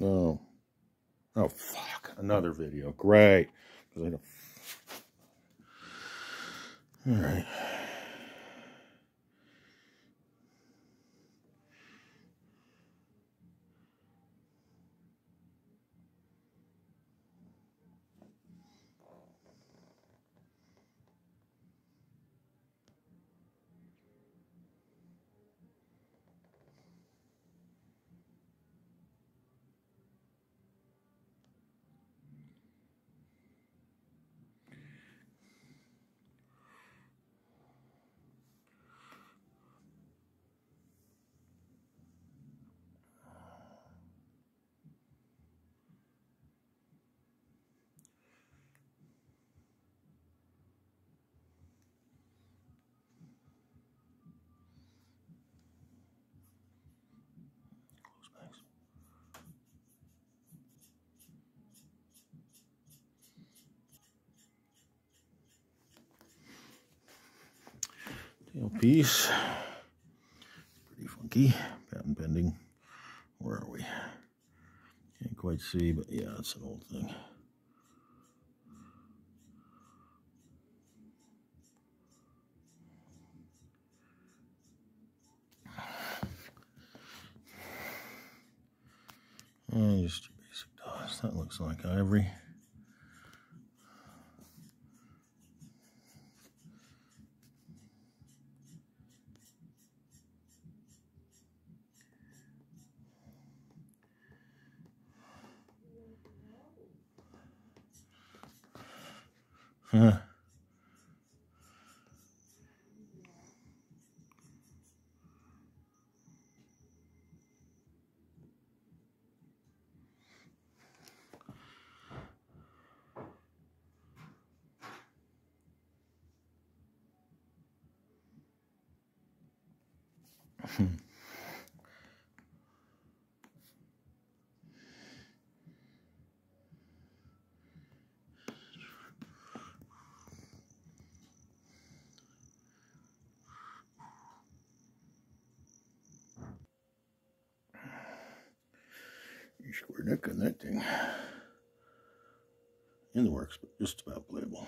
No. Oh, fuck. Another video. Great. All right. Tail piece. Pretty funky. Patent pending. Where are we? Can't quite see, but yeah, it's an old thing. And just your basic dust. That looks like ivory. Huh. Hmm. On that thing. In the works, but just about playable.